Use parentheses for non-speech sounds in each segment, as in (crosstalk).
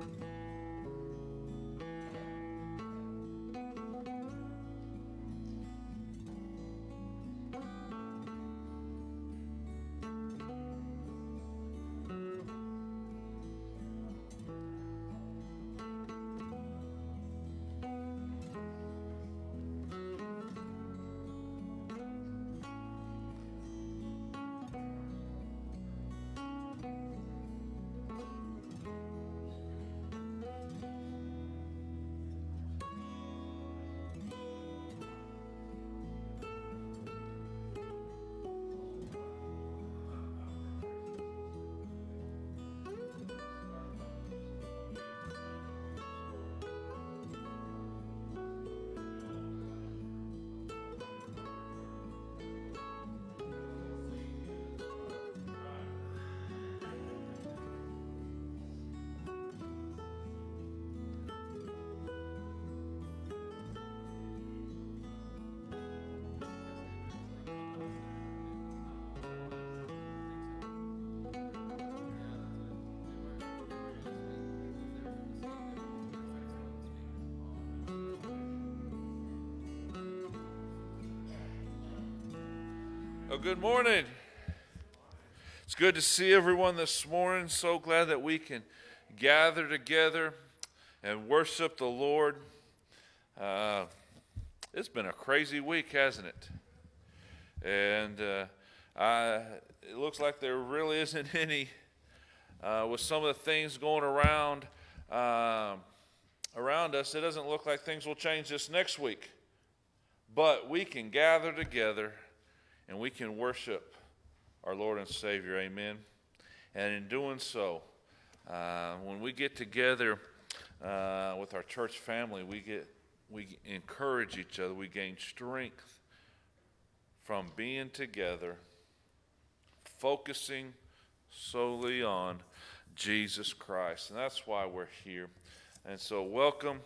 Mm-hmm. Oh, good morning. It's good to see everyone this morning. So glad that we can gather together and worship the Lord. Uh, it's been a crazy week, hasn't it? And uh, I, it looks like there really isn't (laughs) any, uh, with some of the things going around um, around us, it doesn't look like things will change this next week. But we can gather together and we can worship our Lord and Savior. Amen. And in doing so, uh, when we get together uh, with our church family, we get we encourage each other. We gain strength from being together, focusing solely on Jesus Christ, and that's why we're here. And so, welcome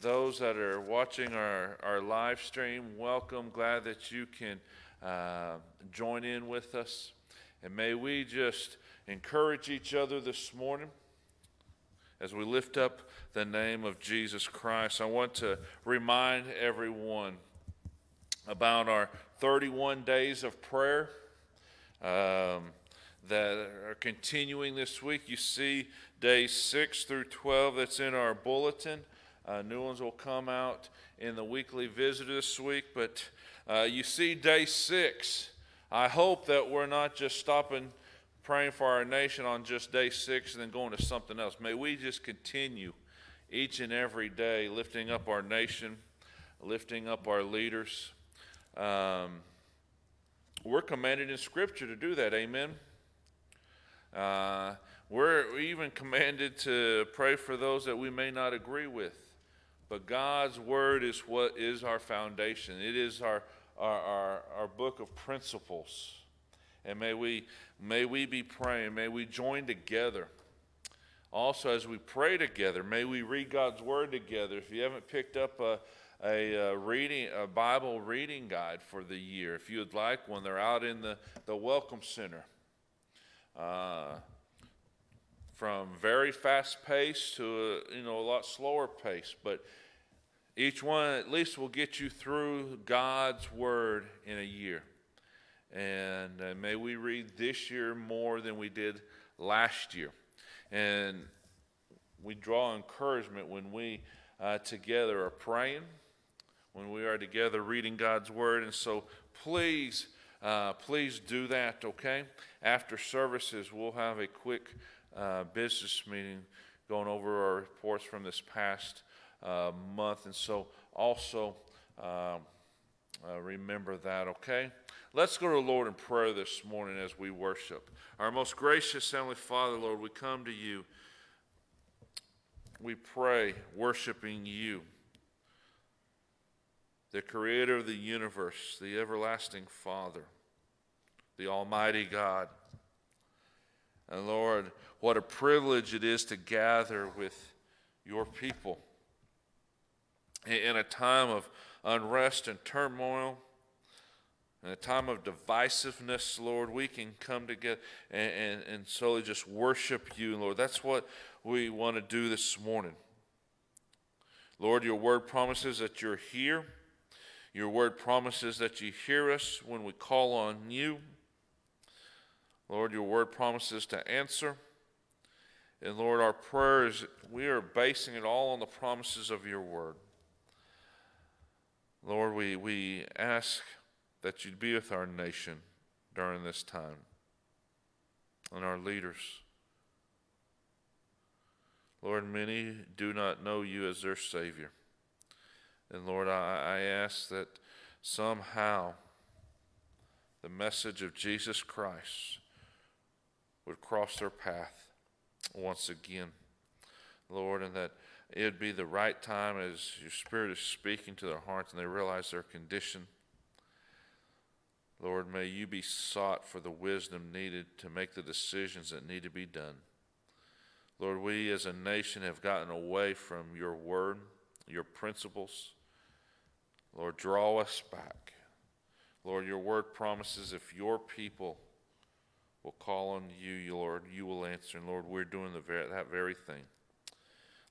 those that are watching our, our live stream. Welcome. Glad that you can uh, join in with us. And may we just encourage each other this morning as we lift up the name of Jesus Christ. I want to remind everyone about our 31 days of prayer um, that are continuing this week. You see days 6 through 12 that's in our bulletin. Uh, new ones will come out in the weekly visitor this week, but uh, you see day 6 I hope that we're not just stopping praying for our nation on just day six and then going to something else. May we just continue each and every day lifting up our nation, lifting up our leaders. Um, we're commanded in Scripture to do that. Amen. Uh, we're even commanded to pray for those that we may not agree with. But God's word is what is our foundation. It is our our, our, our book of principles. And may we, may we be praying, may we join together. Also, as we pray together, may we read God's Word together. If you haven't picked up a, a, a, reading, a Bible reading guide for the year, if you would like one, they're out in the, the Welcome Center. Uh, from very fast pace to a, you know a lot slower pace, but each one at least will get you through God's Word in a year. And uh, may we read this year more than we did last year. And we draw encouragement when we uh, together are praying, when we are together reading God's Word. And so please, uh, please do that, okay? After services, we'll have a quick uh, business meeting going over our reports from this past uh, month. And so also um, uh, remember that, okay? Let's go to the Lord in prayer this morning as we worship. Our most gracious Heavenly Father, Lord, we come to you. We pray, worshiping you, the creator of the universe, the everlasting Father, the Almighty God. And Lord, what a privilege it is to gather with your people in a time of unrest and turmoil, in a time of divisiveness, Lord, we can come together and, and, and solely just worship you, Lord. That's what we want to do this morning. Lord, your word promises that you're here. Your word promises that you hear us when we call on you. Lord, your word promises to answer. And Lord, our prayers, we are basing it all on the promises of your word. Lord, we, we ask that you'd be with our nation during this time and our leaders. Lord, many do not know you as their Savior. And Lord, I, I ask that somehow the message of Jesus Christ would cross their path once again. Lord, and that it would be the right time as your Spirit is speaking to their hearts and they realize their condition. Lord, may you be sought for the wisdom needed to make the decisions that need to be done. Lord, we as a nation have gotten away from your word, your principles. Lord, draw us back. Lord, your word promises if your people will call on you, Lord, you will answer. And Lord, we're doing the, that very thing.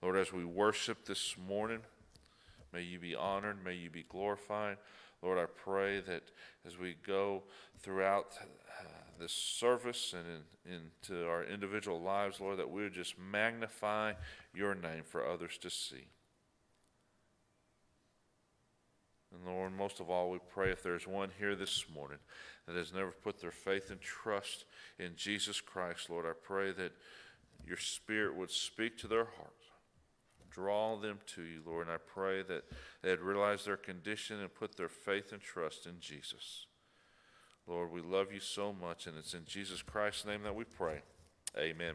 Lord, as we worship this morning, May you be honored. May you be glorified. Lord, I pray that as we go throughout uh, this service and in, into our individual lives, Lord, that we would just magnify your name for others to see. And Lord, most of all, we pray if there's one here this morning that has never put their faith and trust in Jesus Christ, Lord, I pray that your Spirit would speak to their hearts. Draw them to you, Lord, and I pray that they'd realize their condition and put their faith and trust in Jesus. Lord, we love you so much, and it's in Jesus Christ's name that we pray. Amen.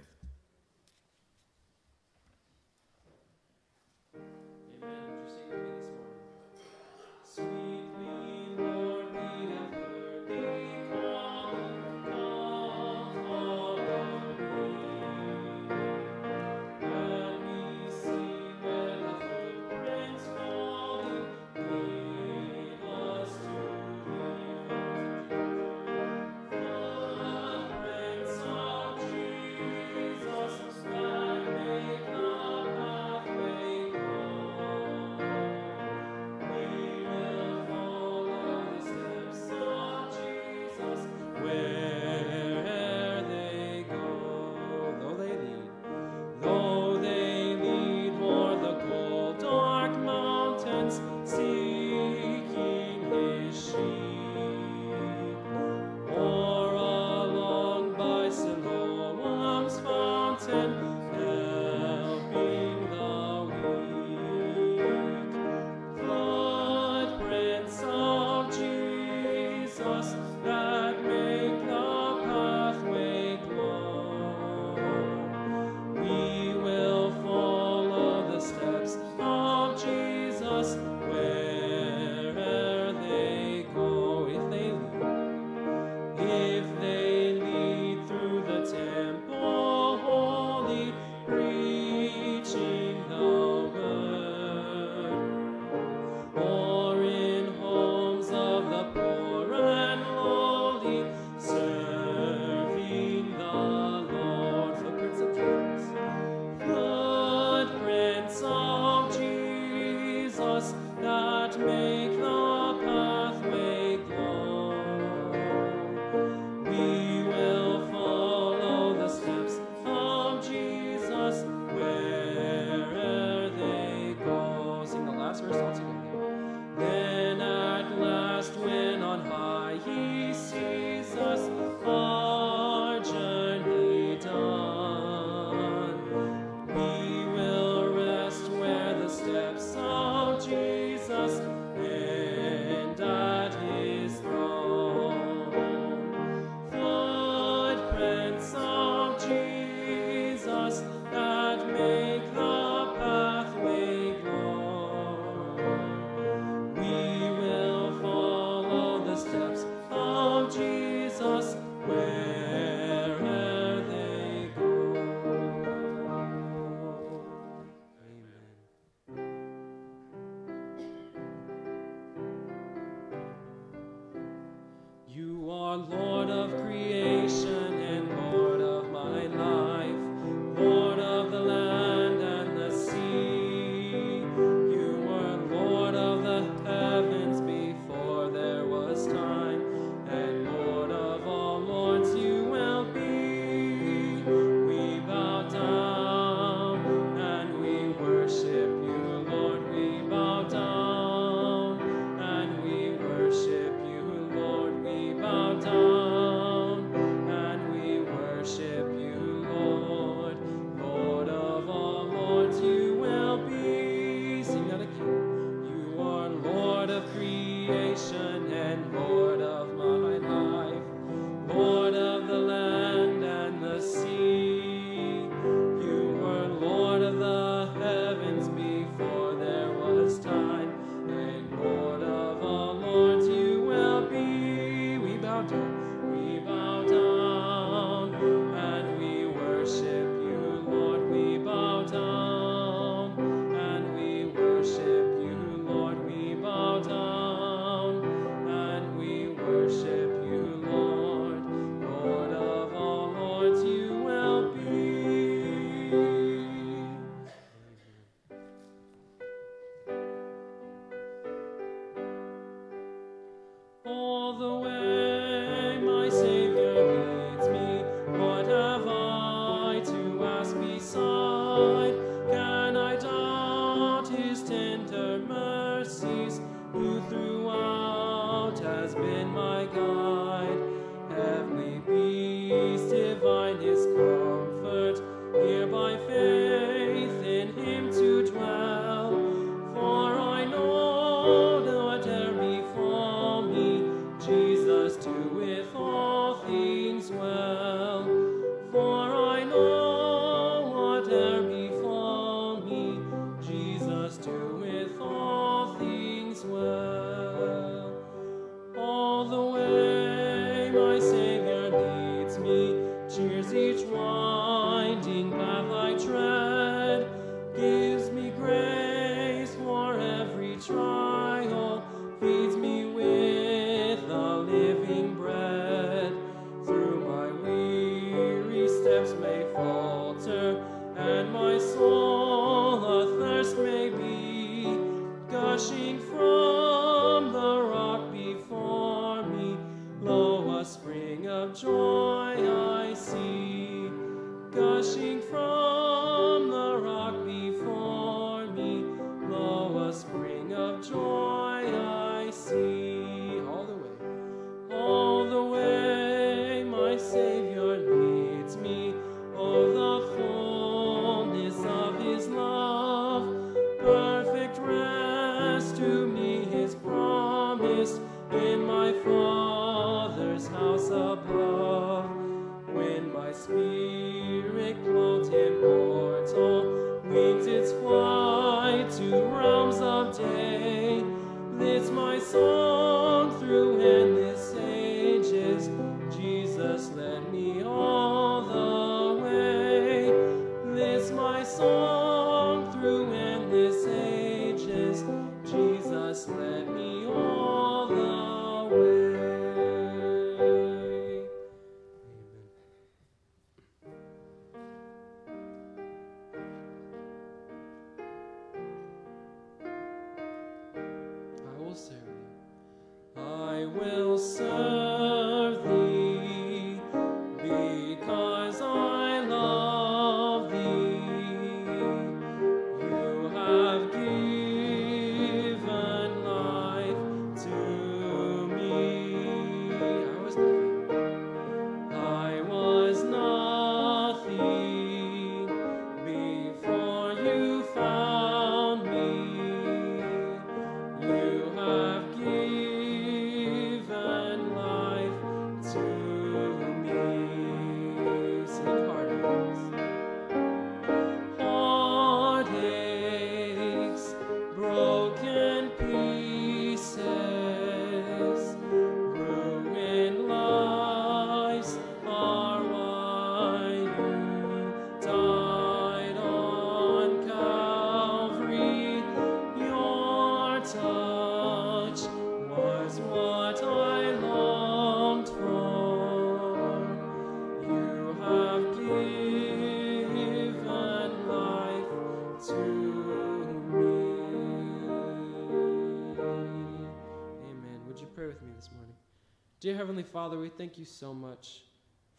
Dear Heavenly Father, we thank you so much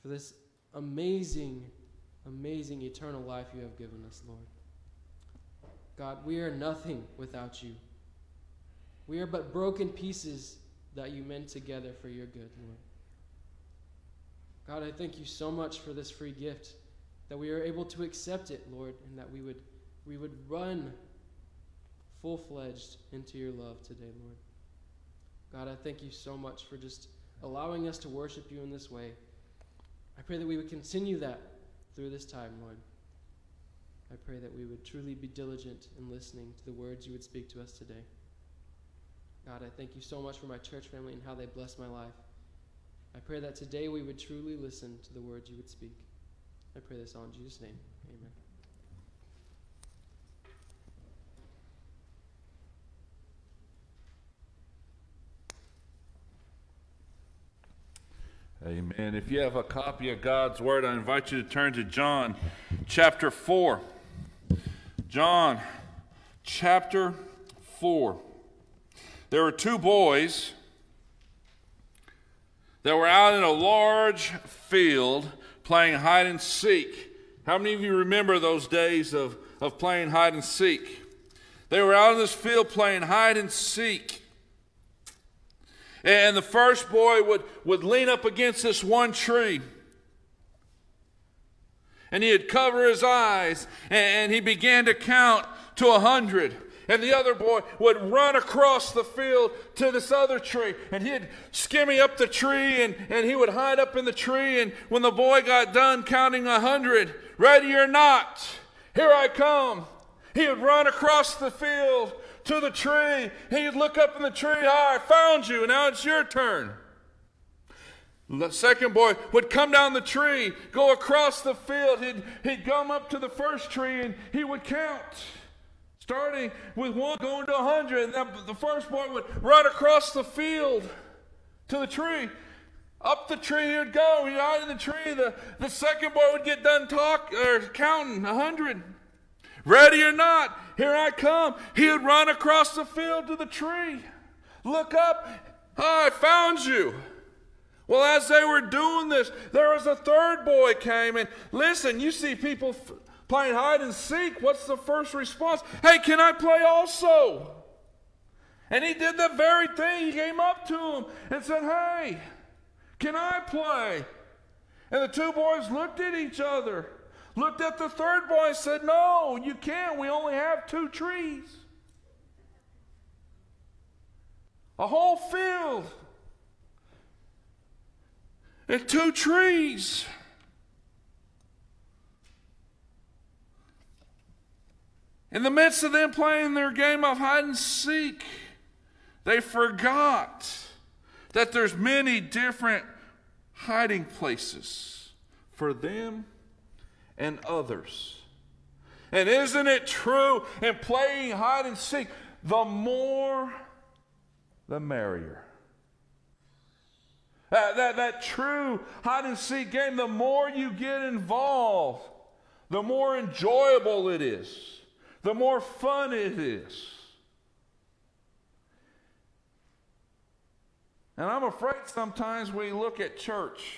for this amazing, amazing eternal life you have given us, Lord. God, we are nothing without you. We are but broken pieces that you mend together for your good, Lord. God, I thank you so much for this free gift, that we are able to accept it, Lord, and that we would, we would run full fledged into your love today, Lord. God, I thank you so much for just allowing us to worship you in this way. I pray that we would continue that through this time, Lord. I pray that we would truly be diligent in listening to the words you would speak to us today. God, I thank you so much for my church family and how they bless my life. I pray that today we would truly listen to the words you would speak. I pray this all in Jesus' name. Amen. Amen. If you have a copy of God's Word, I invite you to turn to John chapter 4. John chapter 4. There were two boys that were out in a large field playing hide and seek. How many of you remember those days of, of playing hide and seek? They were out in this field playing hide and seek. And the first boy would, would lean up against this one tree. And he'd cover his eyes and he began to count to a hundred. And the other boy would run across the field to this other tree. And he'd skimmy up the tree and, and he would hide up in the tree. And when the boy got done counting a hundred, ready or not, here I come. He would run across the field to the tree. He'd look up in the tree. Ah, I found you. Now it's your turn. The second boy would come down the tree, go across the field. He'd, he'd come up to the first tree and he would count. Starting with one, going to a hundred. And then the first boy would run across the field to the tree. Up the tree he'd go. He'd hide in the tree. The, the second boy would get done talk or counting a hundred. Ready or not, here I come. He would run across the field to the tree. Look up. Oh, I found you. Well, as they were doing this, there was a third boy came and listen, you see people f- playing hide and seek. What's the first response? Hey, can I play also? And he did the very thing. He came up to him and said, Hey, can I play? And the two boys looked at each other, looked at the third boy, and said, No, you can't. We only have two trees. A whole field and two trees. In the midst of them playing their game of hide and seek, they forgot that there's many different hiding places for them and others. And isn't it true in playing hide and seek, the more the merrier. That, that, that true hide and seek game, the more you get involved, the more enjoyable it is, the more fun it is. And I'm afraid sometimes we look at church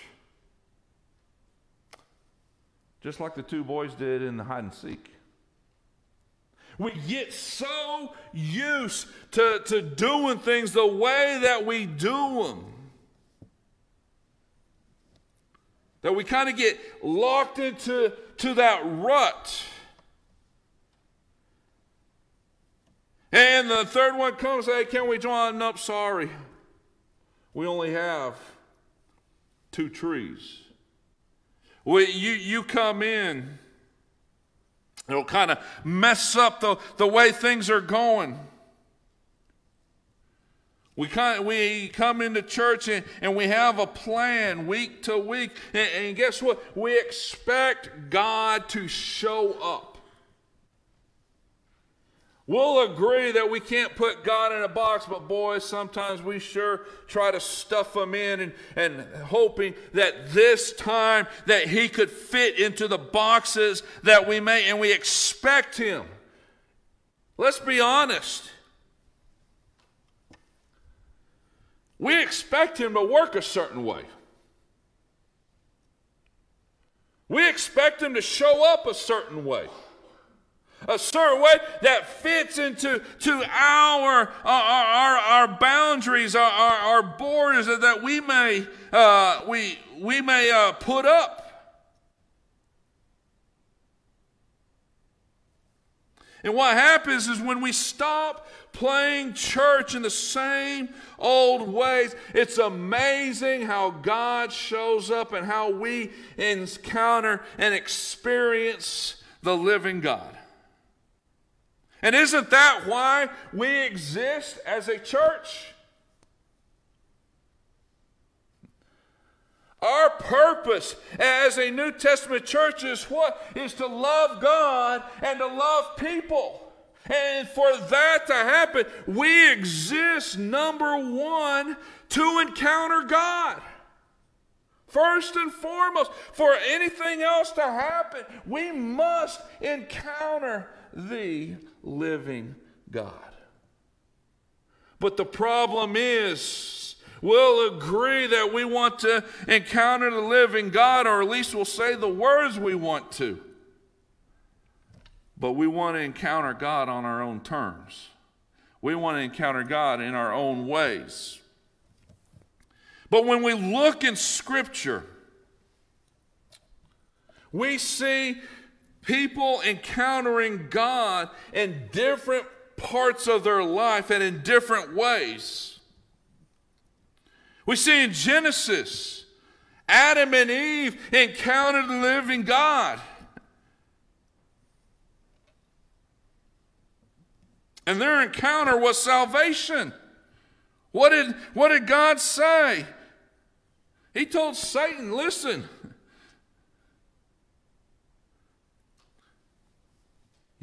just like the two boys did in the hide and seek. We get so used to, to doing things the way that we do them that we kind of get locked into to that rut. And the third one comes, hey, can we join up? Sorry. We only have two trees. You, you come in, it'll kind of mess up the, the way things are going. We come, we come into church and, and we have a plan week to week. And, and guess what? We expect God to show up. We'll agree that we can't put God in a box, but boy, sometimes we sure try to stuff him in and, and hoping that this time that he could fit into the boxes that we make, and we expect him. Let's be honest. We expect him to work a certain way. We expect him to show up a certain way. A certain way that fits into to our, our, our, our boundaries, our, our, our, borders that we may, uh, we, we may uh, put up. And what happens is when we stop playing church in the same old ways. It's amazing how God shows up and how we encounter and experience the living God. And isn't that why we exist as a church? Our purpose as a New Testament church is what? Is to love God and to love people. And for that to happen, we exist, number one, to encounter God. First and foremost, for anything else to happen, we must encounter the living God. But the problem is, we'll agree that we want to encounter the living God, or at least we'll say the words we want to but we want to encounter God on our own terms. We want to encounter God in our own ways. But when we look in Scripture, we see people encountering God in different parts of their life and in different ways. We see in Genesis, Adam and Eve encountered the living God. And their encounter was salvation. What did, what did God say? He told Satan, listen,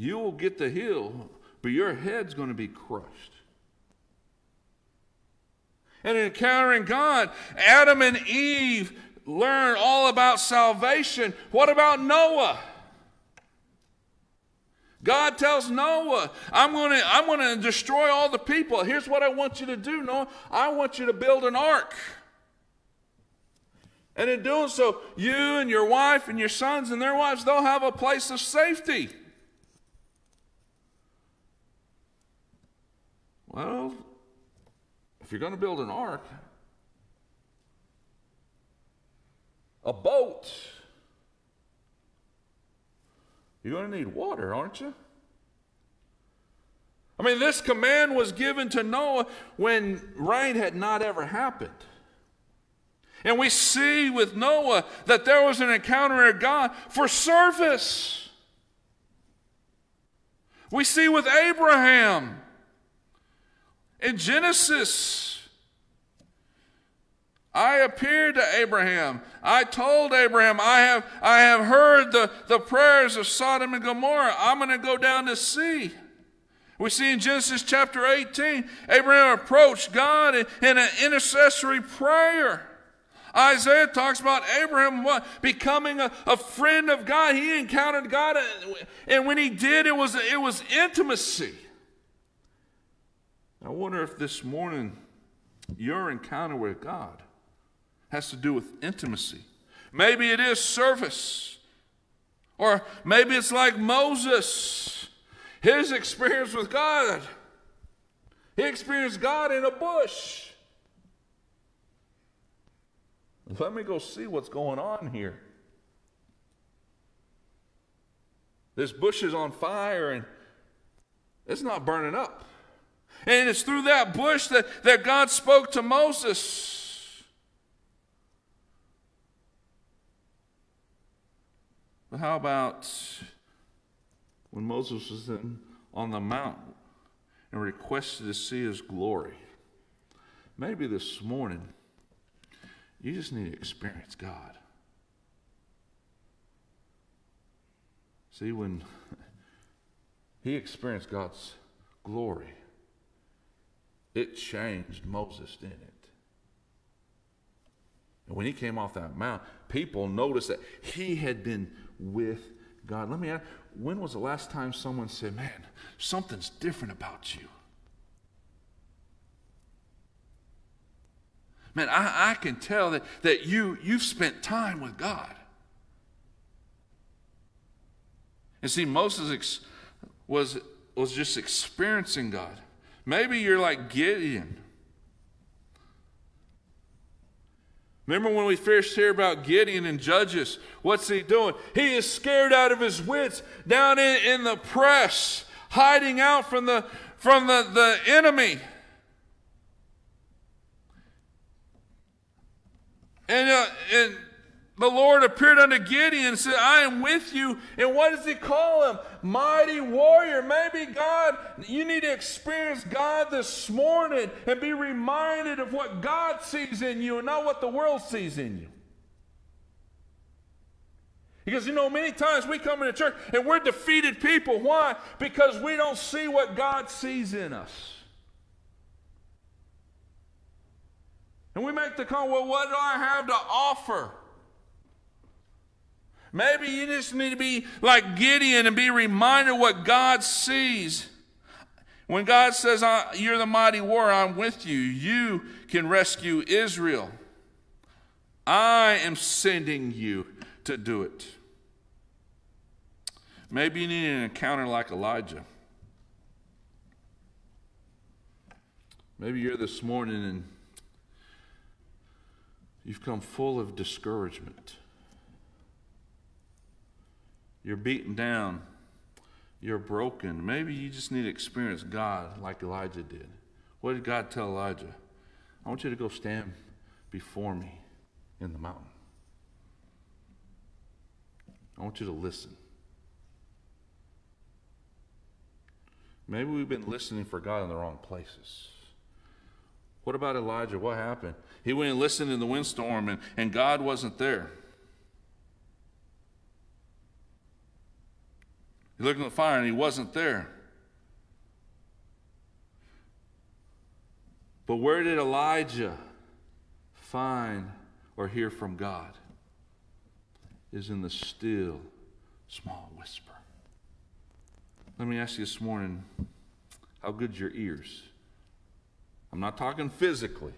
you will get the hill, but your head's going to be crushed. And in encountering God, Adam and Eve learn all about salvation. What about Noah? God tells Noah, I'm going to I'm going to destroy all the people. Here's what I want you to do, Noah. I want you to build an ark. And in doing so, you and your wife and your sons and their wives, they'll have a place of safety. Well, if you're going to build an ark, a boat, you're going to need water, aren't you? I mean, this command was given to Noah when rain had not ever happened. And we see with Noah that there was an encounter of God for service. We see with Abraham in Genesis I appeared to Abraham. I told Abraham, I have, I have heard the, the prayers of Sodom and Gomorrah. I'm going to go down to see. We see in Genesis chapter 18, Abraham approached God in, in an intercessory prayer. Isaiah talks about Abraham what, becoming a, a friend of God. He encountered God, and when he did, it was, it was intimacy. I wonder if this morning your encounter with God has to do with intimacy. Maybe it is service. Or maybe it's like Moses, his experience with God. He experienced God in a bush. Let me go see what's going on here. This bush is on fire and it's not burning up. And it's through that bush that, that God spoke to Moses. But how about when Moses was in, on the mountain and requested to see his glory? Maybe this morning you just need to experience God. See, when (laughs) he experienced God's glory, it changed Moses, didn't it? And when he came off that mount, people noticed that he had been with God. Let me ask, when was the last time someone said, Man, something's different about you? Man, I, I can tell that, that you, you've spent time with God. And see, Moses ex- was, was just experiencing God. Maybe you're like Gideon. Remember when we first hear about Gideon and Judges? What's he doing? He is scared out of his wits down in, in the press, hiding out from the from the, the enemy. And, uh, and the Lord appeared unto Gideon and said, I am with you. And what does he call him? Mighty warrior. Maybe God, you need to experience God this morning and be reminded of what God sees in you and not what the world sees in you. Because you know, many times we come into church and we're defeated people. Why? Because we don't see what God sees in us. And we make the call, well, what do I have to offer? Maybe you just need to be like Gideon and be reminded what God sees. When God says, You're the mighty warrior, I'm with you, you can rescue Israel. I am sending you to do it. Maybe you need an encounter like Elijah. Maybe you're this morning and You've come full of discouragement. You're beaten down. You're broken. Maybe you just need to experience God like Elijah did. What did God tell Elijah? I want you to go stand before me in the mountain. I want you to listen. Maybe we've been listening for God in the wrong places. What about Elijah? What happened? He went and listened in the windstorm, and, and God wasn't there. He looked in the fire, and he wasn't there. But where did Elijah find or hear from God? Is in the still, small whisper. Let me ask you this morning how good's your ears? I'm not talking physically,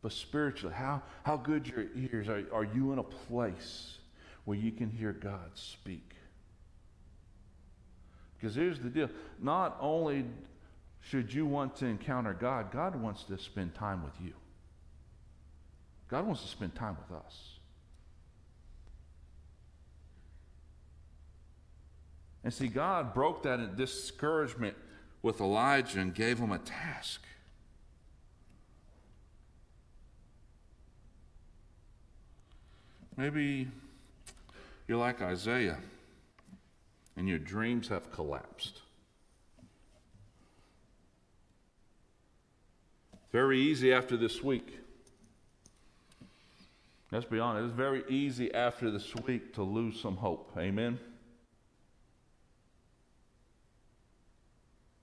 but spiritually. How, how good your ears? Are, are you in a place where you can hear God speak? Because here's the deal not only should you want to encounter God, God wants to spend time with you. God wants to spend time with us. And see, God broke that discouragement with Elijah and gave him a task. Maybe you're like Isaiah and your dreams have collapsed. Very easy after this week. Let's be honest, it's very easy after this week to lose some hope. Amen.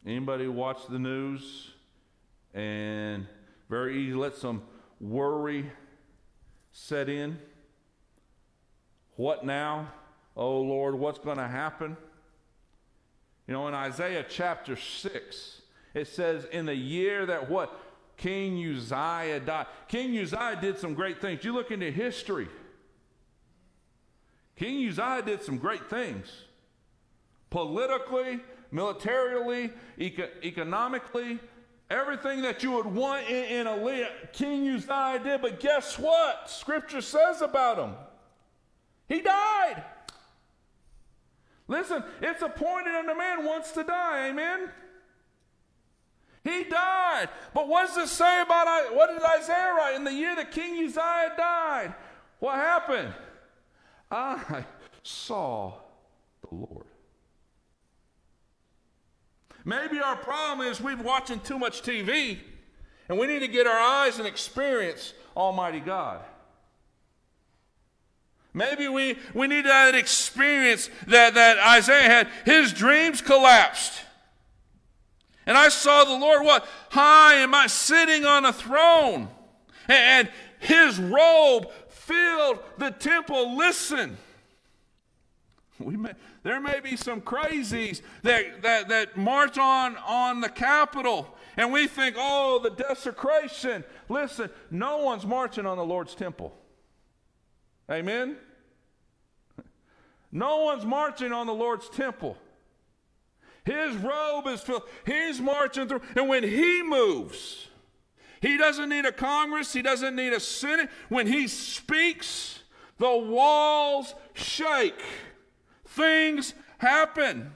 Anybody watch the news and very easy let some worry set in? What now? Oh Lord, what's going to happen? You know, in Isaiah chapter 6, it says, In the year that what? King Uzziah died. King Uzziah did some great things. You look into history. King Uzziah did some great things. Politically, militarily, eco- economically, everything that you would want in, in a leader, King Uzziah did. But guess what? Scripture says about him. He died. Listen, it's appointed unto man wants to die. Amen. He died. But what does it say about what did Isaiah write? In the year that King Uzziah died, what happened? I saw the Lord. Maybe our problem is we've watching too much TV and we need to get our eyes and experience Almighty God. Maybe we, we need that experience that, that Isaiah had. His dreams collapsed. And I saw the Lord what? High am I sitting on a throne. And his robe filled the temple. Listen. We may, there may be some crazies that, that, that march on, on the Capitol, and we think, oh, the desecration. Listen, no one's marching on the Lord's temple. Amen? No one's marching on the Lord's temple. His robe is filled. He's marching through. And when he moves, he doesn't need a Congress, he doesn't need a Senate. When he speaks, the walls shake things happen.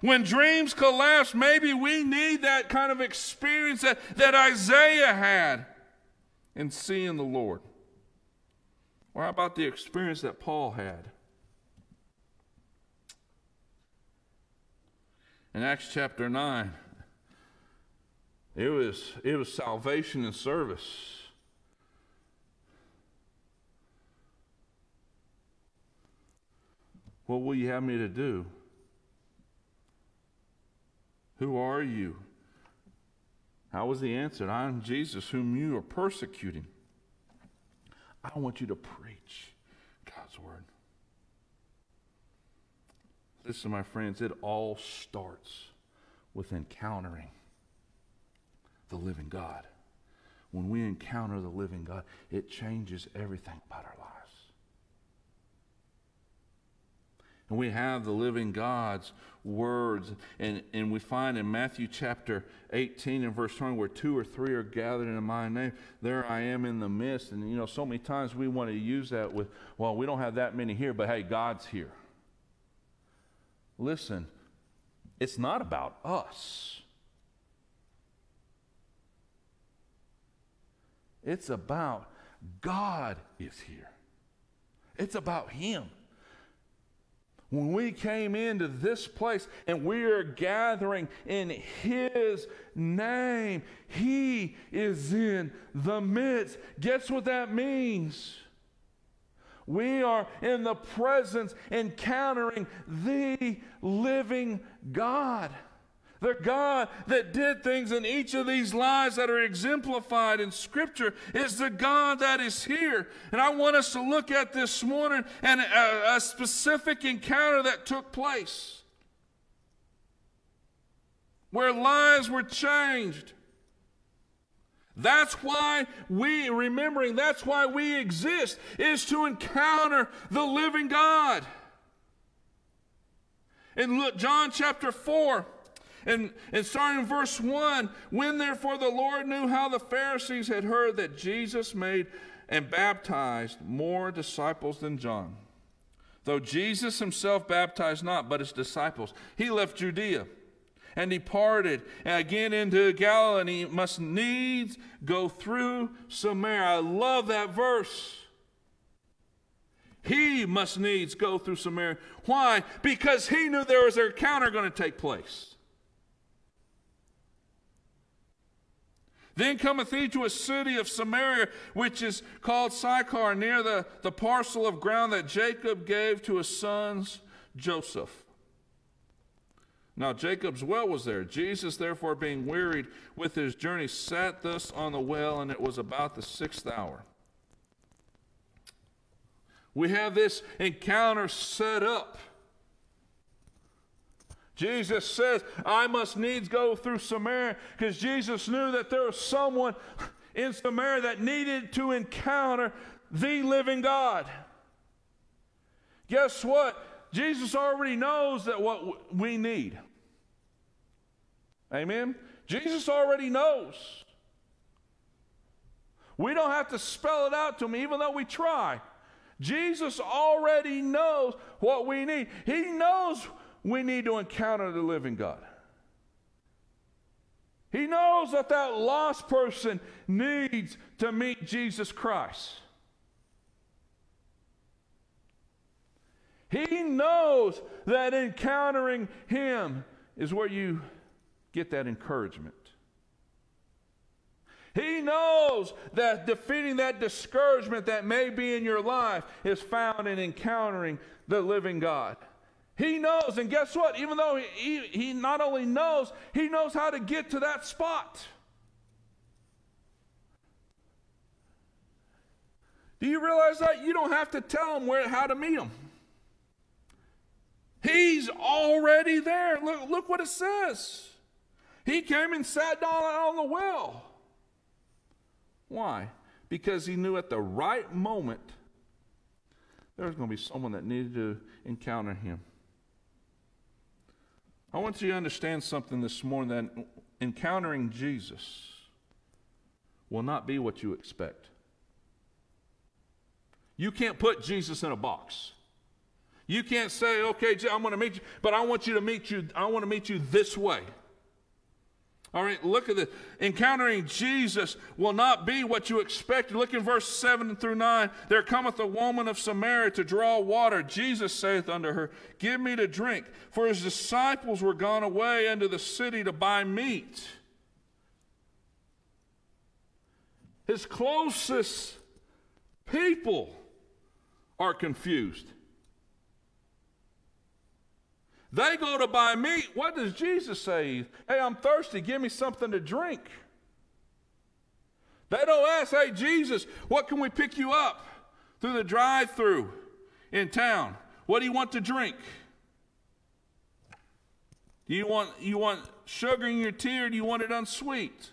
When dreams collapse, maybe we need that kind of experience that, that Isaiah had in seeing the Lord. Or about the experience that Paul had? In Acts chapter 9, it was, it was salvation and service. What will you have me to do? Who are you? How was he answered? I am Jesus, whom you are persecuting. I want you to preach God's word. Listen, my friends, it all starts with encountering the living God. When we encounter the living God, it changes everything about our lives. And we have the living God's words. And, and we find in Matthew chapter 18 and verse 20, where two or three are gathered in my name, there I am in the midst. And, you know, so many times we want to use that with, well, we don't have that many here, but hey, God's here. Listen, it's not about us. It's about God is here. It's about Him. When we came into this place and we are gathering in His name, He is in the midst. Guess what that means? We are in the presence, encountering the living God. The God that did things in each of these lives that are exemplified in Scripture is the God that is here. And I want us to look at this morning and a, a specific encounter that took place where lives were changed. That's why we, remembering, that's why we exist, is to encounter the living God. In look, John chapter 4, and, and starting in verse 1 When therefore the Lord knew how the Pharisees had heard that Jesus made and baptized more disciples than John, though Jesus himself baptized not, but his disciples, he left Judea and departed again into Galilee, and he must needs go through Samaria. I love that verse. He must needs go through Samaria. Why? Because he knew there was an encounter going to take place. Then cometh he to a city of Samaria, which is called Sychar, near the, the parcel of ground that Jacob gave to his sons Joseph. Now Jacob's well was there. Jesus, therefore, being wearied with his journey, sat thus on the well, and it was about the sixth hour. We have this encounter set up. Jesus says, I must needs go through Samaria because Jesus knew that there was someone in Samaria that needed to encounter the living God. Guess what? Jesus already knows that what we need. Amen? Jesus already knows. We don't have to spell it out to him, even though we try. Jesus already knows what we need. He knows we need to encounter the living God. He knows that that lost person needs to meet Jesus Christ. He knows that encountering Him is where you get that encouragement. He knows that defeating that discouragement that may be in your life is found in encountering the living God. He knows, and guess what? Even though he, he, he not only knows, he knows how to get to that spot. Do you realize that? You don't have to tell him where, how to meet him. He's already there. Look, look what it says. He came and sat down on the well. Why? Because he knew at the right moment there was going to be someone that needed to encounter him. I want you to understand something this morning that encountering Jesus will not be what you expect. You can't put Jesus in a box. You can't say, okay, I'm going to meet you, but I want you to meet you, I want to meet you this way. All right, look at this. Encountering Jesus will not be what you expected. Look in verse 7 through 9. There cometh a woman of Samaria to draw water. Jesus saith unto her, Give me to drink. For his disciples were gone away into the city to buy meat. His closest people are confused. They go to buy meat. What does Jesus say? Hey, I'm thirsty. Give me something to drink. They don't ask, hey, Jesus, what can we pick you up through the drive through in town? What do you want to drink? Do you want, you want sugar in your tea or do you want it unsweet?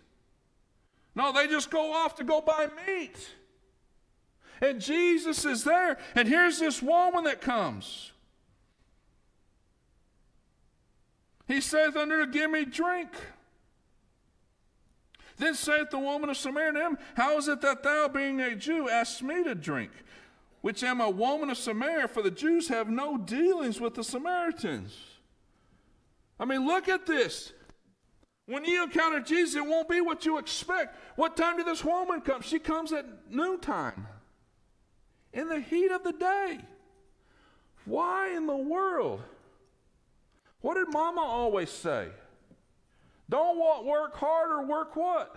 No, they just go off to go buy meat. And Jesus is there. And here's this woman that comes. He saith unto her, Give me drink. Then saith the woman of Samaria to him, How is it that thou, being a Jew, askest me to drink, which am a woman of Samaria? For the Jews have no dealings with the Samaritans. I mean, look at this. When you encounter Jesus, it won't be what you expect. What time did this woman come? She comes at noontime, in the heat of the day. Why in the world? What did Mama always say? Don't want work harder, work what?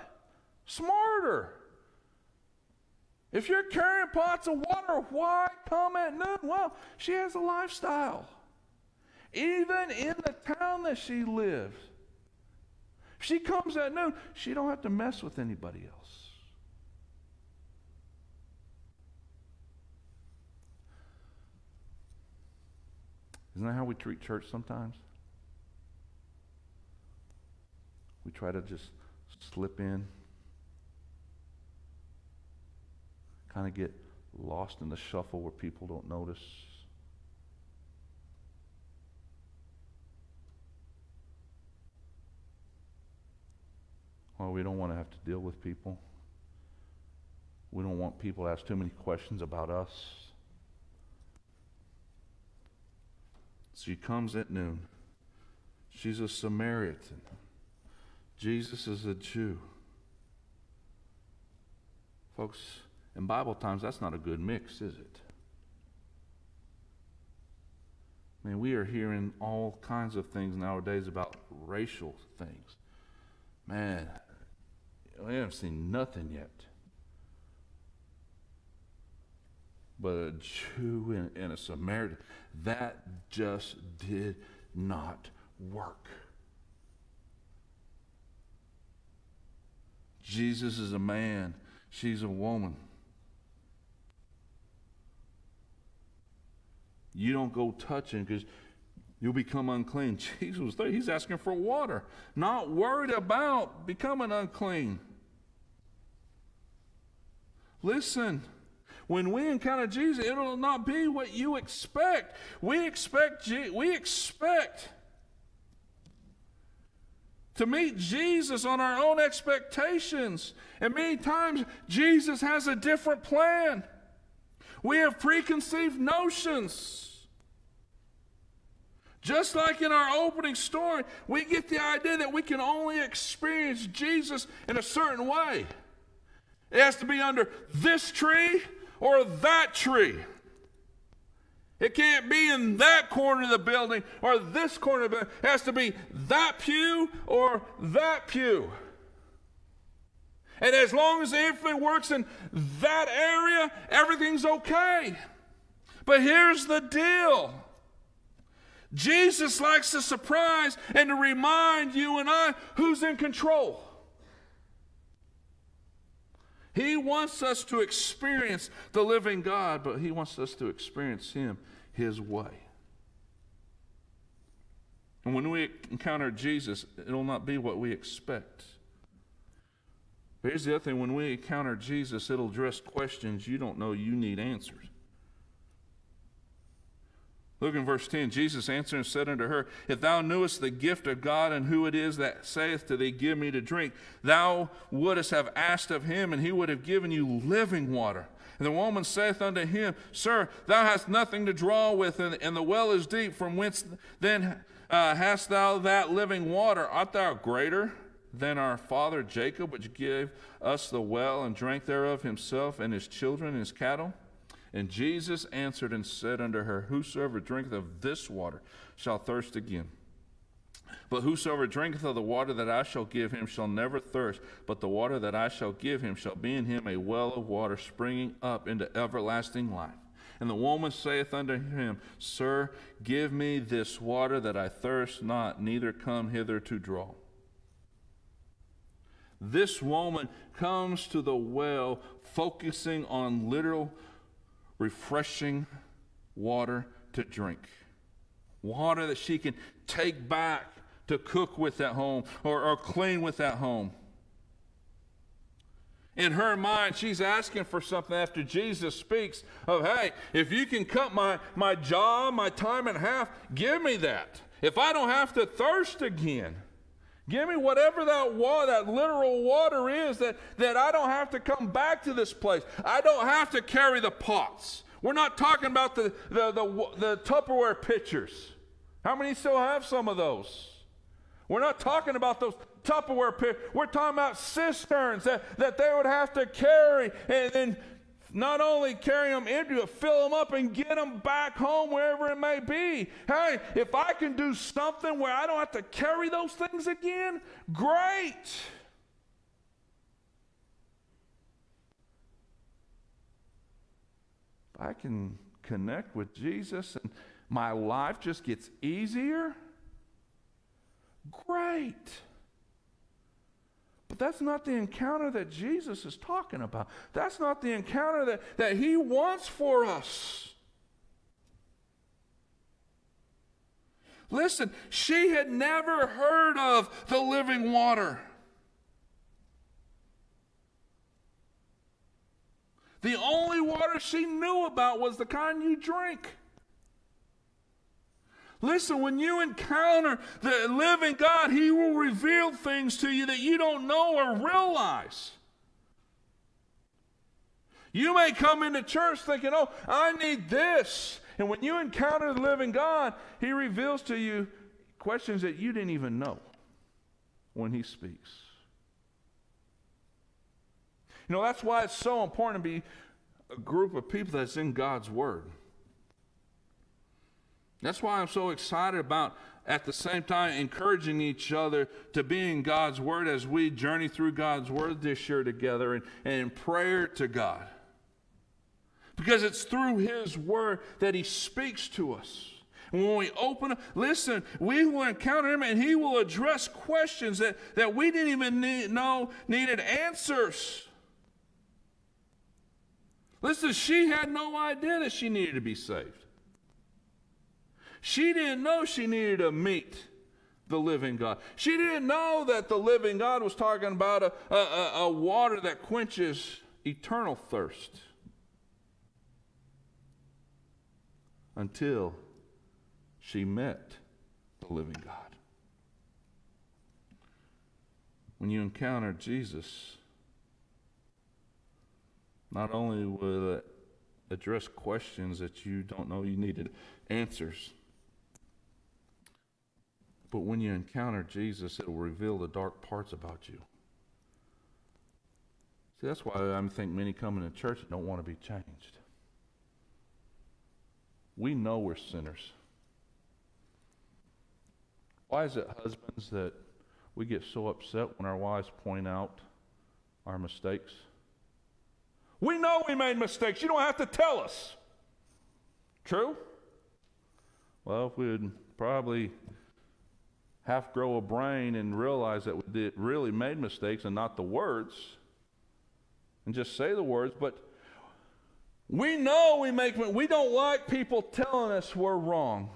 Smarter. If you're carrying pots of water, why come at noon? Well, she has a lifestyle. Even in the town that she lives. She comes at noon, she don't have to mess with anybody else. Isn't that how we treat church sometimes? We try to just slip in, kind of get lost in the shuffle where people don't notice. Well, we don't want to have to deal with people. We don't want people to ask too many questions about us. She comes at noon. She's a Samaritan. Jesus is a Jew. Folks, in Bible times, that's not a good mix, is it? I mean, we are hearing all kinds of things nowadays about racial things. Man, we haven't seen nothing yet. But a Jew and, and a Samaritan, that just did not work. Jesus is a man, she's a woman. You don't go touching because you'll become unclean. (laughs) Jesus was there. He's asking for water, not worried about becoming unclean. Listen, when we encounter Jesus, it'll not be what you expect. We expect, we expect to meet Jesus on our own expectations. And many times, Jesus has a different plan. We have preconceived notions. Just like in our opening story, we get the idea that we can only experience Jesus in a certain way. It has to be under this tree or that tree. It can't be in that corner of the building or this corner of the building. It has to be that pew or that pew. And as long as everything works in that area, everything's okay. But here's the deal Jesus likes to surprise and to remind you and I who's in control. He wants us to experience the living God, but He wants us to experience Him his way. And when we encounter Jesus, it'll not be what we expect. But here's the other thing when we encounter Jesus, it'll address questions you don't know you need answers. Look in verse 10. Jesus answered and said unto her, If thou knewest the gift of God and who it is that saith to thee, Give me to drink, thou wouldst have asked of him, and he would have given you living water. And the woman saith unto him, Sir, thou hast nothing to draw with, and, and the well is deep. From whence then uh, hast thou that living water? Art thou greater than our father Jacob, which gave us the well and drank thereof himself and his children and his cattle? And Jesus answered and said unto her, Whosoever drinketh of this water shall thirst again. But whosoever drinketh of the water that I shall give him shall never thirst, but the water that I shall give him shall be in him a well of water springing up into everlasting life. And the woman saith unto him, Sir, give me this water that I thirst not, neither come hither to draw. This woman comes to the well focusing on literal, refreshing water to drink. Water that she can take back to cook with at home or, or clean with at home. In her mind, she's asking for something after Jesus speaks of, hey, if you can cut my, my job, my time in half, give me that. If I don't have to thirst again, give me whatever that water, that literal water is, that, that I don't have to come back to this place. I don't have to carry the pots. We're not talking about the, the, the, the Tupperware pitchers. How many still have some of those? We're not talking about those Tupperware pitchers. We're talking about cisterns that, that they would have to carry and then not only carry them empty, but fill them up and get them back home wherever it may be. Hey, if I can do something where I don't have to carry those things again, great. I can connect with Jesus and my life just gets easier, great. But that's not the encounter that Jesus is talking about. That's not the encounter that, that He wants for us. Listen, she had never heard of the living water. The only water she knew about was the kind you drink. Listen, when you encounter the living God, He will reveal things to you that you don't know or realize. You may come into church thinking, oh, I need this. And when you encounter the living God, He reveals to you questions that you didn't even know when He speaks. You know, that's why it's so important to be a group of people that's in God's Word. That's why I'm so excited about, at the same time, encouraging each other to be in God's Word as we journey through God's Word this year together and, and in prayer to God. Because it's through His Word that He speaks to us. And when we open up, listen, we will encounter Him and He will address questions that, that we didn't even need, know needed answers. Listen, she had no idea that she needed to be saved. She didn't know she needed to meet the living God. She didn't know that the living God was talking about a, a, a water that quenches eternal thirst. Until she met the living God. When you encounter Jesus, not only will it address questions that you don't know you needed answers, but when you encounter Jesus, it will reveal the dark parts about you. See, that's why I think many come into church and don't want to be changed. We know we're sinners. Why is it, husbands, that we get so upset when our wives point out our mistakes? We know we made mistakes. You don't have to tell us. True? Well, if we would probably half grow a brain and realize that we did really made mistakes and not the words and just say the words but we know we make we don't like people telling us we're wrong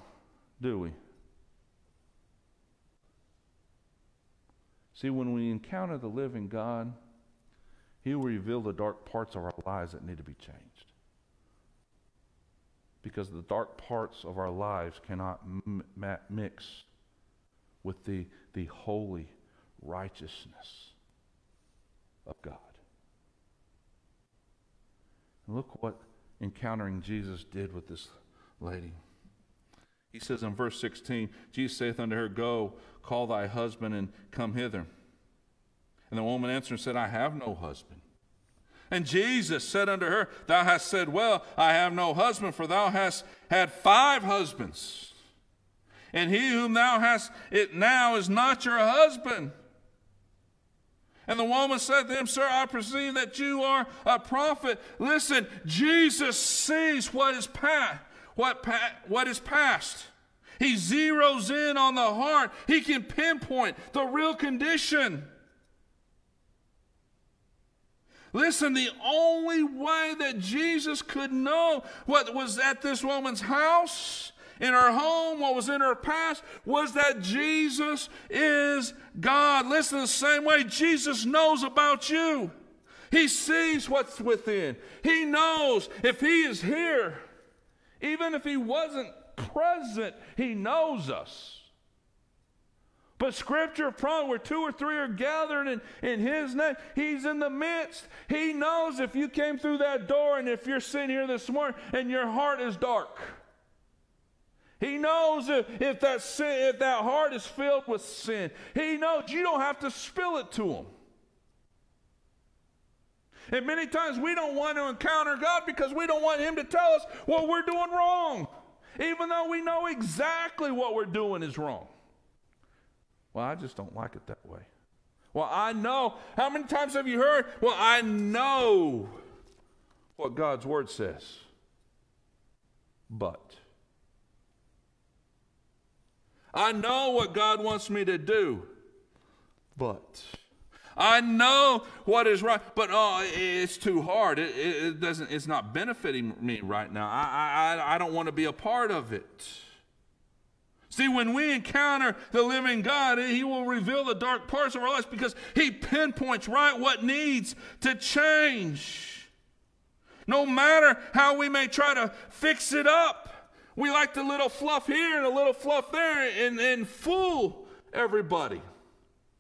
do we? See when we encounter the living god he will reveal the dark parts of our lives that need to be changed. Because the dark parts of our lives cannot mix with the, the holy righteousness of God. And look what encountering Jesus did with this lady. He says in verse 16, Jesus saith unto her, Go, call thy husband and come hither. And the woman answered and said, I have no husband. And Jesus said unto her, Thou hast said, Well, I have no husband, for thou hast had five husbands and he whom thou hast it now is not your husband. And the woman said to him, Sir, I perceive that you are a prophet. Listen, Jesus sees what is past, what, pa- what is past. He zeroes in on the heart. He can pinpoint the real condition. Listen, the only way that Jesus could know what was at this woman's house in her home, what was in her past, was that Jesus is God. Listen, the same way Jesus knows about you. He sees what's within. He knows if He is here, even if He wasn't present, He knows us. But scripture from where two or three are gathered in, in his name, he's in the midst. He knows if you came through that door and if you're sitting here this morning and your heart is dark. He knows if, if, that sin, if that heart is filled with sin. He knows you don't have to spill it to him. And many times we don't want to encounter God because we don't want Him to tell us what we're doing wrong, even though we know exactly what we're doing is wrong. Well, I just don't like it that way. Well, I know. How many times have you heard? Well, I know what God's Word says. But. I know what God wants me to do. But. I know what is right, but oh, it's too hard. It, it, doesn't. It's not benefiting me right now. I, I, I don't want to be a part of it. See, when we encounter the living God, eh, He will reveal the dark parts of our lives because He pinpoints right what needs to change. No matter how we may try to fix it up, we like the little fluff here and a little fluff there and, and fool everybody.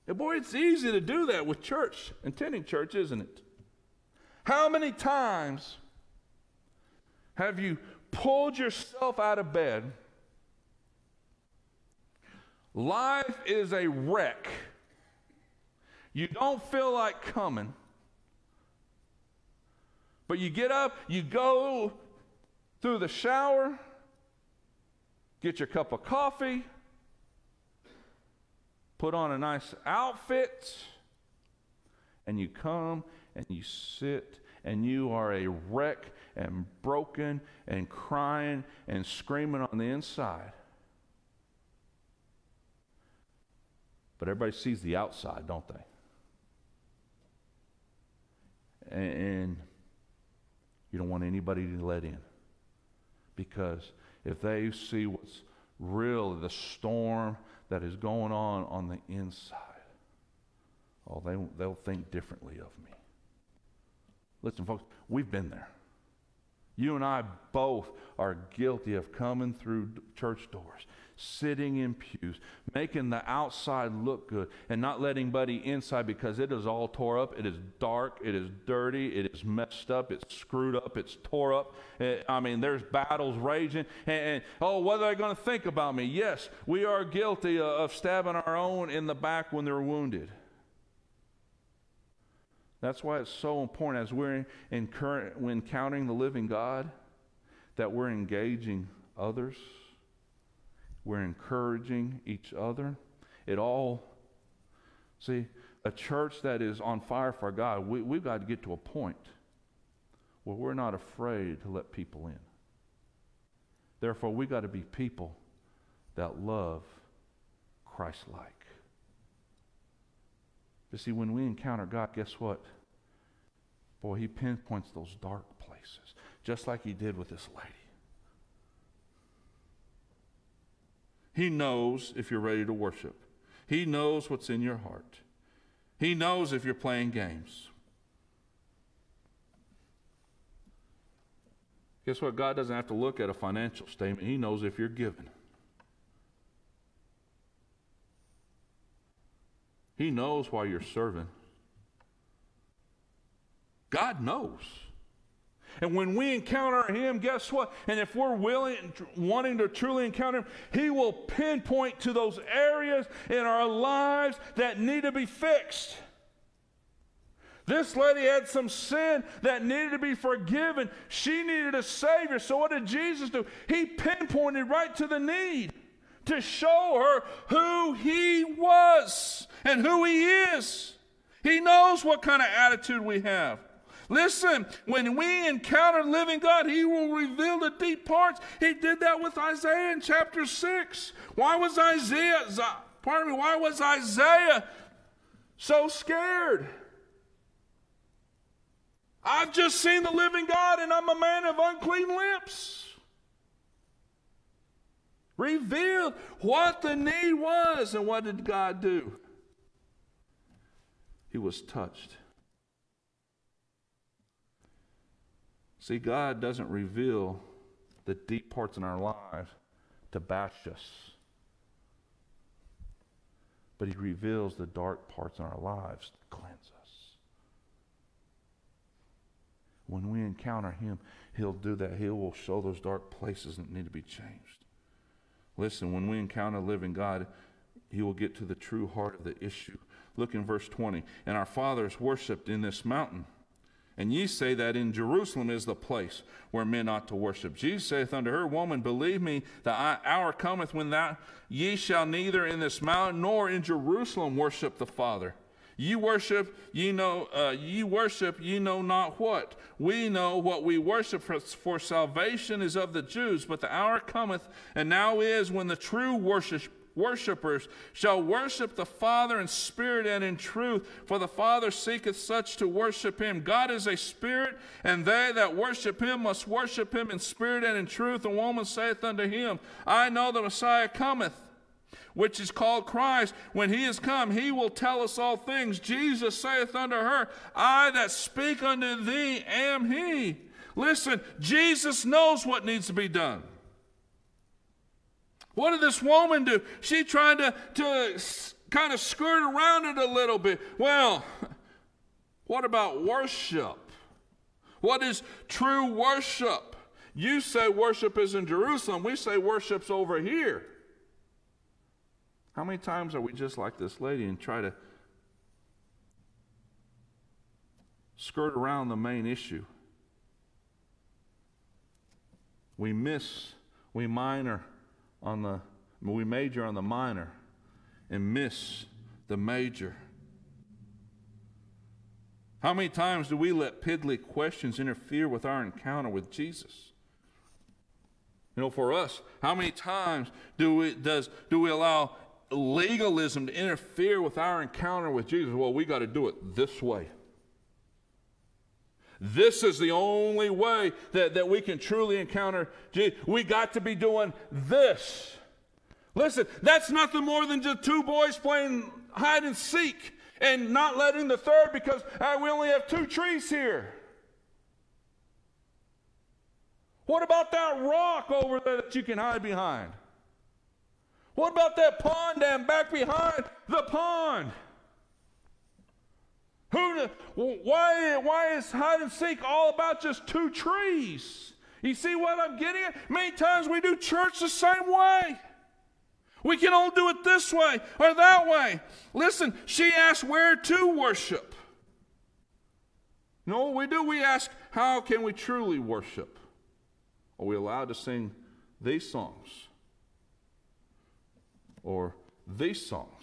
And boy, it's easy to do that with church, attending church, isn't it? How many times have you pulled yourself out of bed? Life is a wreck. You don't feel like coming. But you get up, you go through the shower, get your cup of coffee, put on a nice outfit, and you come and you sit and you are a wreck and broken and crying and screaming on the inside. But everybody sees the outside, don't they? And you don't want anybody to let in. Because if they see what's real, the storm that is going on on the inside, oh, they, they'll think differently of me. Listen, folks, we've been there. You and I both are guilty of coming through church doors sitting in pews, making the outside look good, and not letting Buddy inside because it is all tore up. It is dark. It is dirty. It is messed up. It's screwed up. It's tore up. Eh, I mean, there's battles raging. And, and oh, what are they going to think about me? Yes, we are guilty of stabbing our own in the back when they're wounded. That's why it's so important as we're encountering the living God that we're engaging others we're encouraging each other. It all, see, a church that is on fire for God, we, we've got to get to a point where we're not afraid to let people in. Therefore, we've got to be people that love Christ like. But see, when we encounter God, guess what? Boy, He pinpoints those dark places, just like He did with this lady. He knows if you're ready to worship. He knows what's in your heart. He knows if you're playing games. Guess what? God doesn't have to look at a financial statement. He knows if you're giving. He knows why you're serving. God knows. And when we encounter Him, guess what? And if we're willing, wanting to truly encounter Him, He will pinpoint to those areas in our lives that need to be fixed. This lady had some sin that needed to be forgiven. She needed a Savior. So, what did Jesus do? He pinpointed right to the need to show her who He was and who He is. He knows what kind of attitude we have. Listen, when we encounter living God, He will reveal the deep parts. He did that with Isaiah in chapter 6. Why was Isaiah, pardon me, why was Isaiah so scared? I've just seen the living God and I'm a man of unclean lips. Revealed what the need was, and what did God do? He was touched. See, God doesn't reveal the deep parts in our lives to bash us. but He reveals the dark parts in our lives to cleanse us. When we encounter Him, He'll do that. He will show those dark places that need to be changed. Listen, when we encounter living God, He will get to the true heart of the issue. Look in verse 20. And our fathers worshipped in this mountain. And ye say that in Jerusalem is the place where men ought to worship. Jesus saith unto her, Woman, believe me, the hour cometh when thou, ye shall neither in this mountain nor in Jerusalem worship the Father. Ye worship, ye know, uh, ye worship, ye know not what. We know what we worship, for, for salvation is of the Jews. But the hour cometh, and now is, when the true worship, worshippers shall worship the Father in spirit and in truth, for the Father seeketh such to worship him. God is a spirit, and they that worship him must worship him in spirit and in truth. The woman saith unto him, I know the Messiah cometh which is called Christ. When he is come, he will tell us all things. Jesus saith unto her, I that speak unto thee am he. Listen, Jesus knows what needs to be done. What did this woman do? She tried to, to kind of skirt around it a little bit. Well, (laughs) what about worship? What is true worship? You say worship is in Jerusalem. We say worship's over here. How many times are we just like this lady and try to skirt around the main issue? We miss, we minor on the, we major on the minor and miss the major. How many times do we let piddly questions interfere with our encounter with Jesus? You know, for us, how many times do we, does, do we allow legalism to interfere with our encounter with Jesus, well, we got to do it this way. This is the only way that, that we can truly encounter Jesus. We got to be doing this. Listen, that's nothing more than just two boys playing hide and seek and not letting the third because uh, we only have two trees here. What about that rock over there that you can hide behind? What about that pond down back behind the pond? Who, why, why is hide and seek all about just two trees? You see what I'm getting at? Many times we do church the same way. We can all do it this way or that way. Listen, she asked where to worship. No, we do. We ask, how can we truly worship? Are we allowed to sing these songs? or these songs.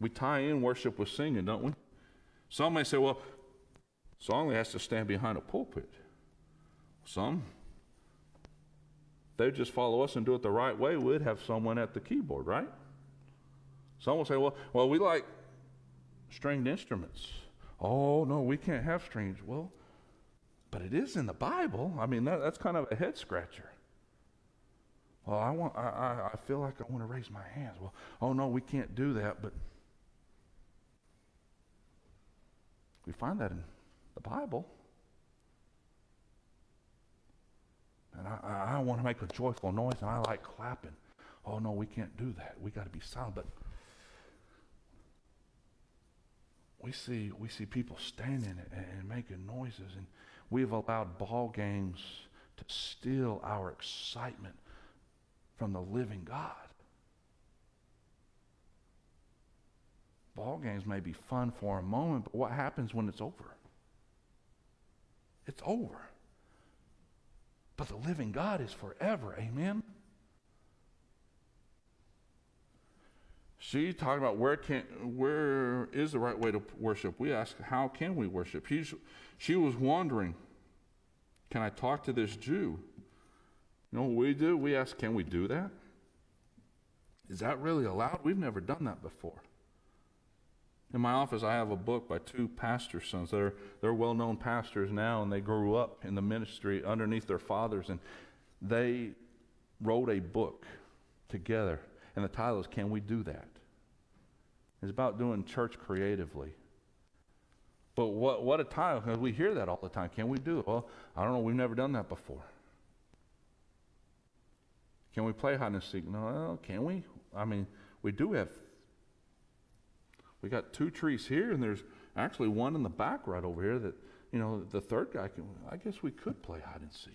We tie in worship with singing, don't we? Some may say, well, song has to stand behind a pulpit. Some, they just follow us and do it the right way, we'd have someone at the keyboard, right? Some will say, well, well, we like stringed instruments. Oh, no, we can't have strings. Well, but it is in the Bible. I mean, that, that's kind of a head scratcher. Well, I want. I, I feel like I want to raise my hands. Well, oh no, we can't do that. But we find that in the Bible. And I, I want to make a joyful noise, and I like clapping. Oh no, we can't do that. We got to be silent. But we see we see people standing and, and making noises, and we've allowed ball games to steal our excitement from the living God. Ball games may be fun for a moment, but what happens when it's over? It's over. But the living God is forever. Amen. She talking about where can where is the right way to worship. We ask, how can we worship. He's, she was wondering, can I talk to this Jew? You know what we do? We ask, can we do that? Is that really allowed? We've never done that before. In my office, I have a book by two pastor sons. They're, they're well known pastors now, and they grew up in the ministry underneath their fathers, and they wrote a book together. And the title is Can We Do That? It's about doing church creatively. But what, what a title, because we hear that all the time. Can we do it? Well, I don't know. We've never done that before. Can we play hide and seek? No, can we? I mean, we do have, we got two trees here, and there's actually one in the back right over here that, you know, the third guy can, I guess we could play hide and seek.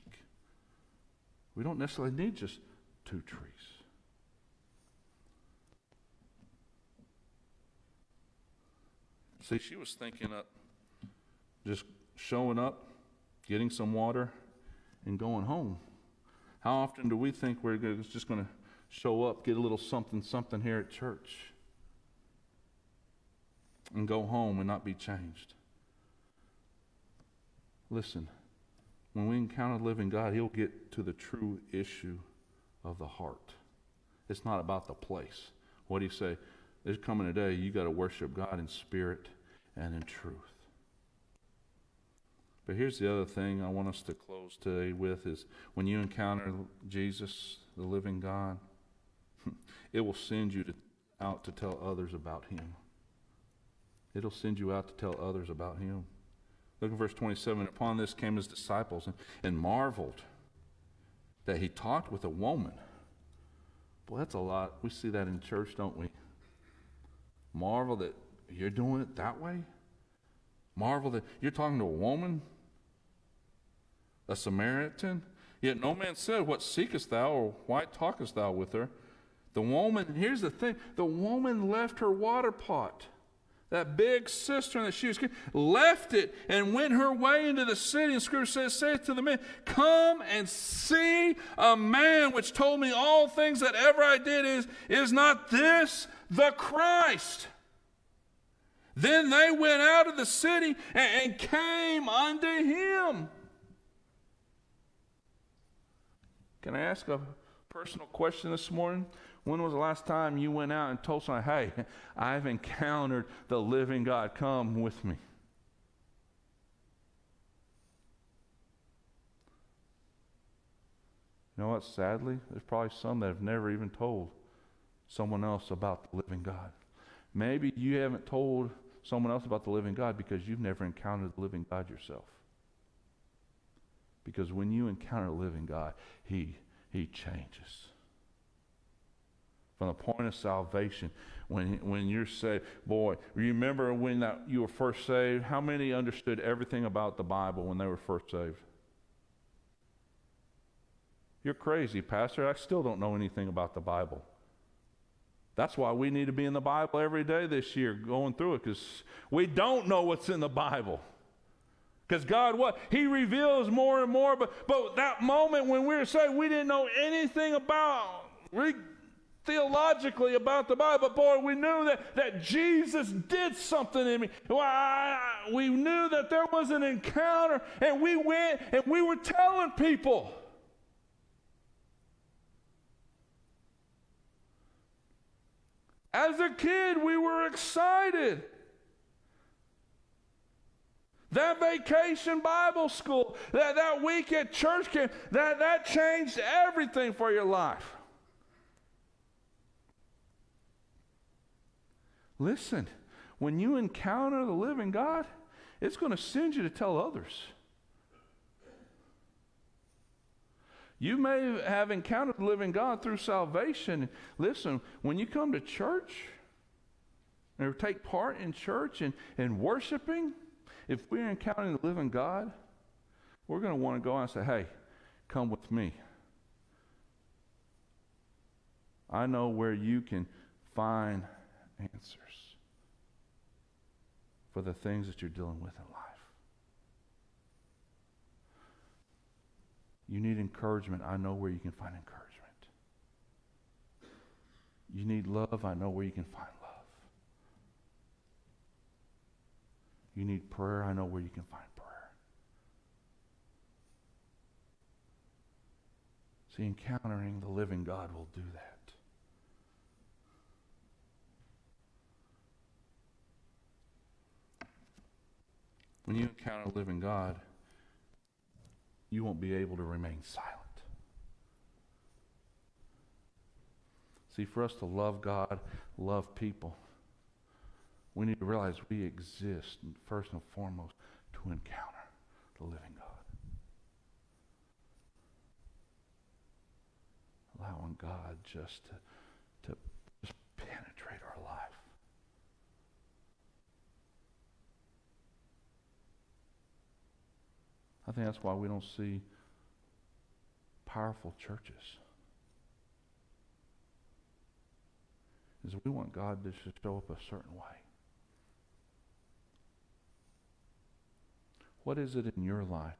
We don't necessarily need just two trees. See, she was thinking up, just showing up, getting some water, and going home. How often do we think we're just going to show up, get a little something, something here at church, and go home and not be changed? Listen, when we encounter the living God, He'll get to the true issue of the heart. It's not about the place. What do you say? There's coming a day you got to worship God in spirit and in truth. But here's the other thing I want us to close today with is when you encounter Jesus, the living God, (laughs) it will send you to, out to tell others about him. It'll send you out to tell others about him. Look at verse 27. Upon this came his disciples and, and marveled that he talked with a woman. Boy, that's a lot. We see that in church, don't we? Marvel that you're doing it that way? Marvel that you're talking to a woman, a Samaritan? Yet no man said, What seekest thou, or why talkest thou with her? The woman, here's the thing the woman left her water pot that big cistern that she was left it and went her way into the city. And Scripture says, saith to the men, Come and see a man which told me all things that ever I did. Is, is not this the Christ? Then they went out of the city and, and came unto him. Can I ask a personal question this morning? When was the last time you went out and told someone, hey, I've encountered the living God, come with me? You know what? Sadly, there's probably some that have never even told someone else about the living God. Maybe you haven't told someone else about the living God because you've never encountered the living God yourself. Because when you encounter the living God, He, he changes from the point of salvation when, when you're saved. Boy, remember when that, you were first saved? How many understood everything about the Bible when they were first saved? You're crazy, Pastor. I still don't know anything about the Bible. That's why we need to be in the Bible every day this year, going through it, because we don't know what's in the Bible. Because God, what? He reveals more and more. But, but that moment when we were saved, we didn't know anything about theologically about the Bible, but boy, we knew that, that Jesus did something in me. We knew that there was an encounter, and we went and we were telling people. As a kid, we were excited. That vacation Bible school, that, that week at church camp, that, that changed everything for your life. Listen, when you encounter the living God, it's going to send you to tell others. You may have encountered the living God through salvation. Listen, when you come to church or take part in church and, and worshiping, if we're encountering the living God, we're going to want to go out and say, hey, come with me. I know where you can find answers for the things that you're dealing with in life. You need encouragement. I know where you can find encouragement. You need love. I know where you can find love. You need prayer. I know where you can find prayer. See, encountering the living God will do that. When you encounter a living God, you won't be able to remain silent. See, for us to love God, love people, we need to realize we exist first and foremost to encounter the living God. Allowing God just to, to penetrate our life. I think that's why we don't see powerful churches. Is we want God to show up a certain way. What is it in your life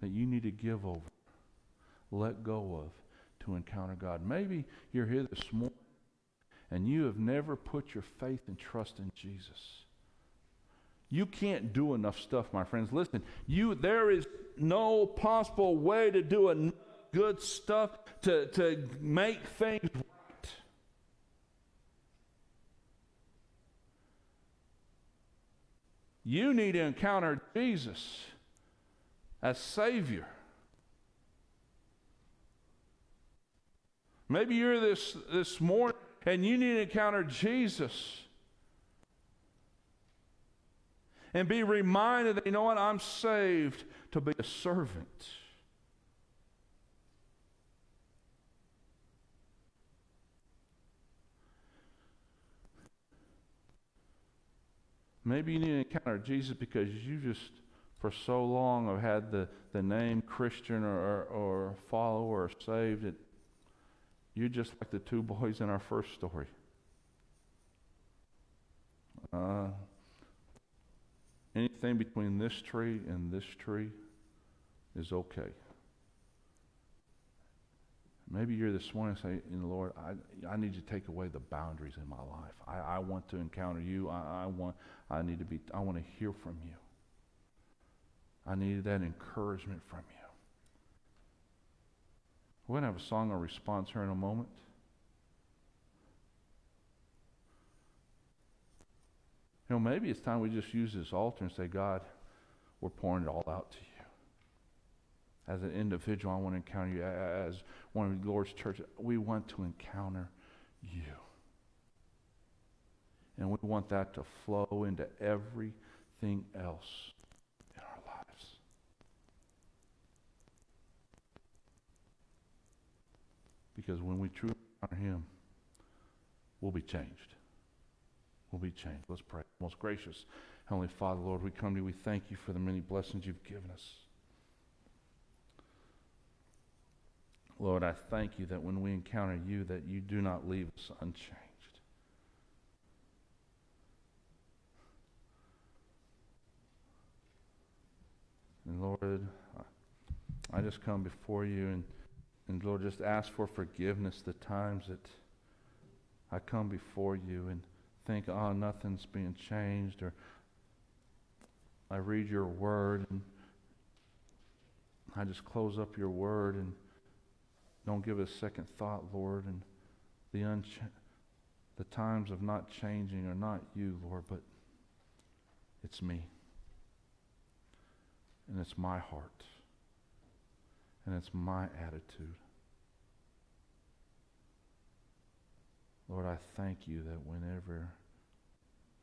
that you need to give over, let go of to encounter God? Maybe you're here this morning and you have never put your faith and trust in Jesus. You can't do enough stuff, my friends. Listen, you there is no possible way to do enough good stuff to, to make things right. You need to encounter Jesus as Savior. Maybe you're this this morning and you need to encounter Jesus and be reminded that, you know what, I'm saved to be a servant. Maybe you need to encounter Jesus because you just, for so long, have had the, the name Christian or, or, or follower or saved. It, you're just like the two boys in our first story. Uh, Anything between this tree and this tree is okay. Maybe you're this morning saying, Lord, I, I need to take away the boundaries in my life. I, I want to encounter you. I, I want I need to be I want to hear from you. I need that encouragement from you. We're going to have a song of response here in a moment. Know, maybe it's time we just use this altar and say, God, we're pouring it all out to you. As an individual, I want to encounter you. As one of the Lord's church, we want to encounter you. And we want that to flow into everything else in our lives. Because when we truly honor Him, we'll be changed will be changed. Let's pray. Most gracious Heavenly Father, Lord, we come to you. We thank you for the many blessings you've given us. Lord, I thank you that when we encounter you, that you do not leave us unchanged. And Lord, I just come before you and, and Lord, just ask for forgiveness the times that I come before you and think, oh, nothing's being changed, or I read your word and I just close up your word and don't give it a second thought, Lord. And the, unch- the times of not changing are not you, Lord, but it's me. And it's my heart. And it's my attitude. Lord, I thank you that whenever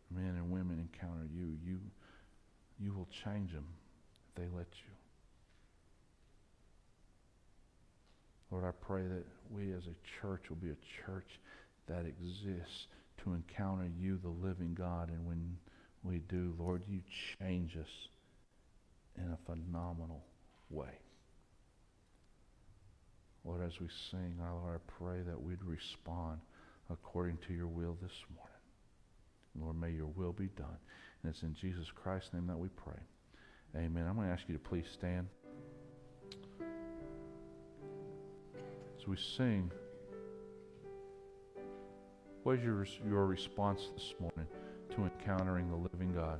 men and women encounter you, you, you will change them if they let you. Lord, I pray that we as a church will be a church that exists to encounter you, the living God. And when we do, Lord, you change us in a phenomenal way. Lord, as we sing, Lord, I pray that we'd respond according to your will this morning. Lord, may your will be done. And it's in Jesus Christ's name that we pray. Amen. I'm going to ask you to please stand. As we sing, what is your, your response this morning to encountering the living God?